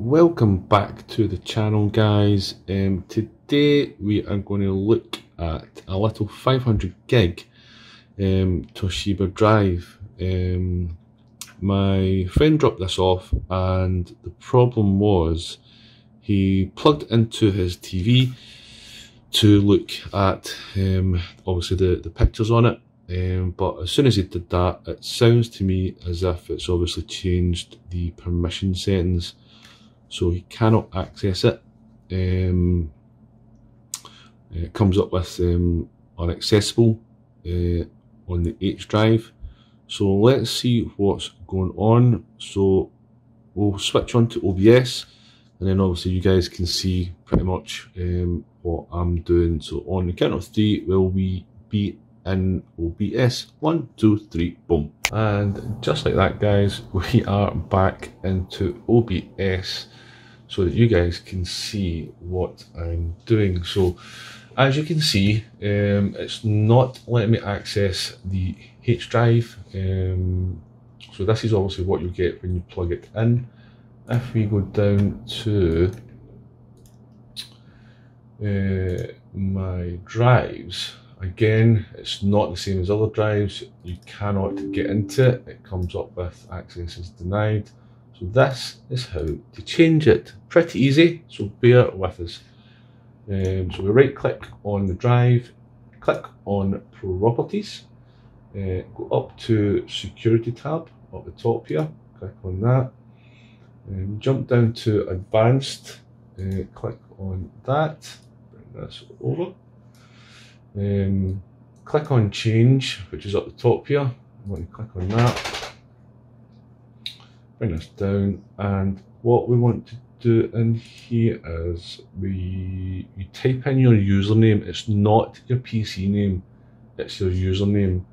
welcome back to the channel guys. Um, today we are going to look at a little 500 gig um, Toshiba drive. Um, my friend dropped this off and the problem was he plugged into his TV to look at um, obviously the, the pictures on it. Um, but as soon as he did that, it sounds to me as if it's obviously changed the permission settings, so he cannot access it. Um, it comes up with um, inaccessible uh, on the H drive. So let's see what's going on. So we'll switch on to OBS, and then obviously you guys can see pretty much um, what I'm doing. So on the count of three, will we be in OBS. One, two, three, boom. And just like that, guys, we are back into OBS so that you guys can see what I'm doing. So as you can see, um, it's not letting me access the H drive. Um, so this is obviously what you get when you plug it in. If we go down to uh, my drives, Again, it's not the same as other drives. You cannot get into it. It comes up with access is denied. So this is how to change it. Pretty easy, so bear with us. Um, so we right click on the drive, click on properties, uh, go up to security tab at the top here, click on that, and jump down to advanced, uh, click on that, bring this over. Um, click on change, which is up the top here. I want to click on that. Bring this down, and what we want to do in here is we you type in your username. It's not your PC name; it's your username.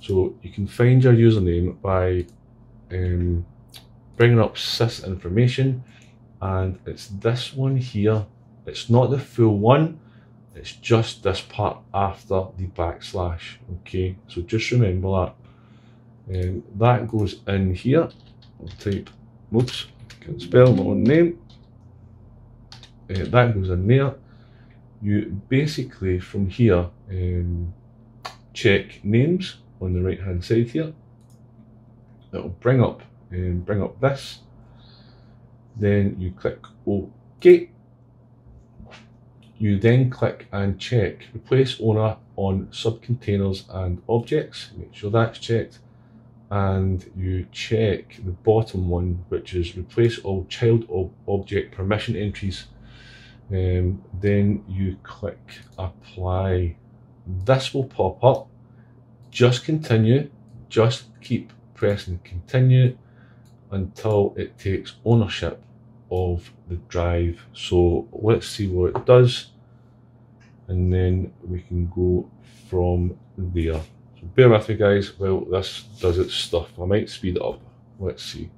So you can find your username by um, bringing up sys information, and it's this one here. It's not the full one it's just this part after the backslash. Okay, so just remember that. And that goes in here. I'll type, oops, can't spell my own name. Uh, that goes in there. You basically from here um, check names on the right hand side here. It'll bring up um, bring up this. Then you click OK you then click and check replace owner on subcontainers and objects. Make sure that's checked. And you check the bottom one, which is replace all child object permission entries. Um, then you click apply. This will pop up. Just continue. Just keep pressing continue until it takes ownership of the drive. So let's see what it does and then we can go from there. So bear with me guys well this does its stuff. I might speed it up. Let's see.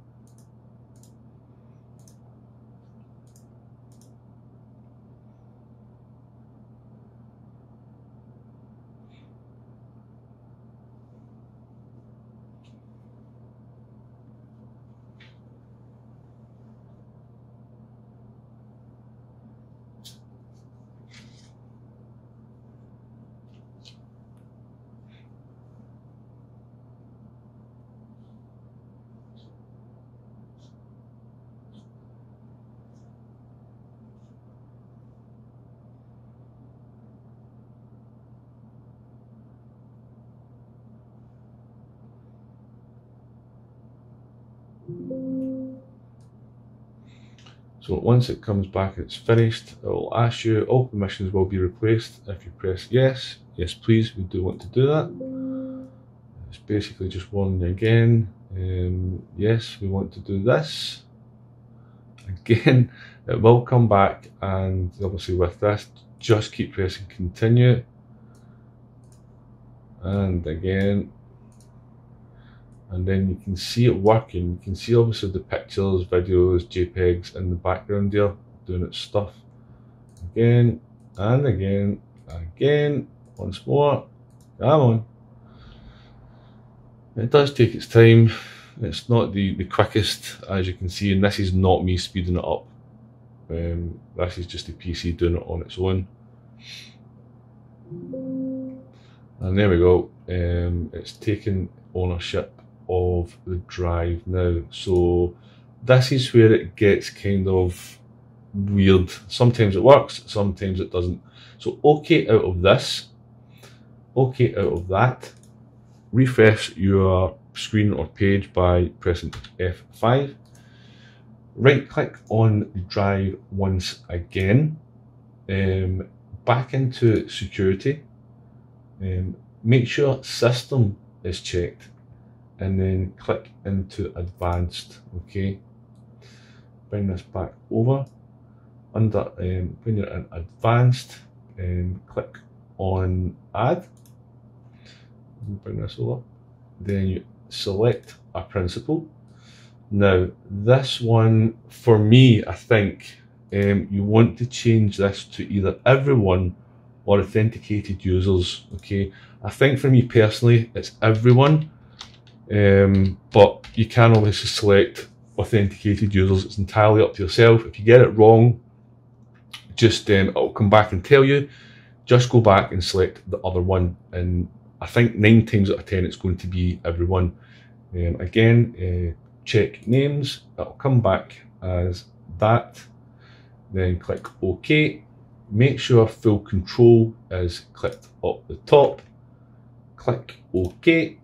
So once it comes back, it's finished. It will ask you, all permissions will be replaced. If you press yes, yes please, we do want to do that. It's basically just warning you again. Um, yes, we want to do this. Again, it will come back and obviously with this, just keep pressing continue. And again, and then you can see it working. You can see obviously the pictures, videos, JPEGs in the background there doing its stuff. Again and again, again, once more. Come on. It does take its time. It's not the, the quickest, as you can see, and this is not me speeding it up. Um, this is just the PC doing it on its own. And there we go. Um, it's taken ownership of the drive now. So this is where it gets kind of weird. Sometimes it works, sometimes it doesn't. So OK out of this, OK out of that, refresh your screen or page by pressing F5. Right click on the drive once again, um, back into security, um, make sure system is checked and then click into advanced okay? Bring this back over. Under um, when you're in advanced um, click on add. Bring this over. Then you select a principal now this one for me I think um, you want to change this to either everyone or authenticated users okay? I think for me personally it's everyone um, but you can obviously select authenticated users. It's entirely up to yourself. If you get it wrong, just um, it'll come back and tell you. Just go back and select the other one. And I think nine times out of ten, it's going to be everyone. Um, again, uh, check names. It'll come back as that. Then click OK. Make sure full control is clicked up the top. Click OK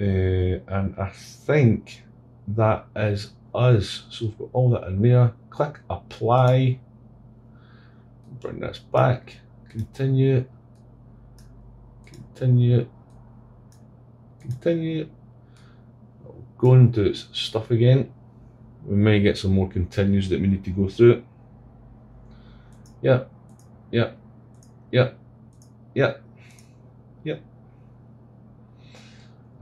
uh, and I think that is us. So we've got all that in there. Click apply. Bring this back. Continue. Continue. Continue. Go and do its stuff again. We may get some more continues that we need to go through. Yeah. Yeah. Yeah. Yeah.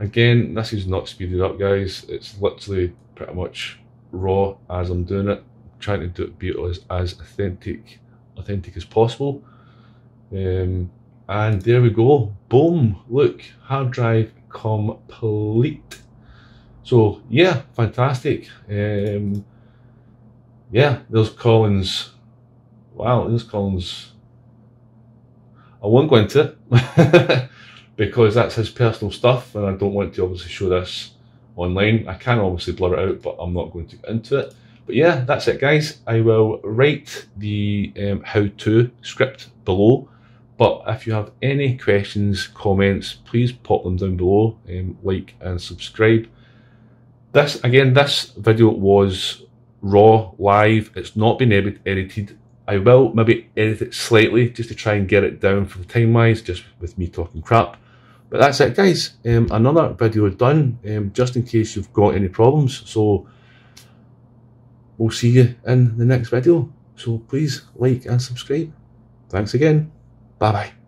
Again, this is not speeded up guys, it's literally pretty much raw as I'm doing it, I'm trying to do it be as, as authentic authentic as possible. Um, and there we go, boom, look, hard drive complete. So yeah, fantastic. Um, yeah, there's Colin's. Wow, there's Colin's. I won't go into it. because that's his personal stuff and I don't want to obviously show this online. I can obviously blur it out, but I'm not going to get into it. But yeah, that's it guys. I will write the um, how-to script below. But if you have any questions, comments, please pop them down below, um, like and subscribe. This, again, this video was raw, live. It's not been edited. I will maybe edit it slightly just to try and get it down for the time wise, just with me talking crap. But that's it guys, um, another video done, um, just in case you've got any problems. So we'll see you in the next video. So please like and subscribe. Thanks again. Bye bye.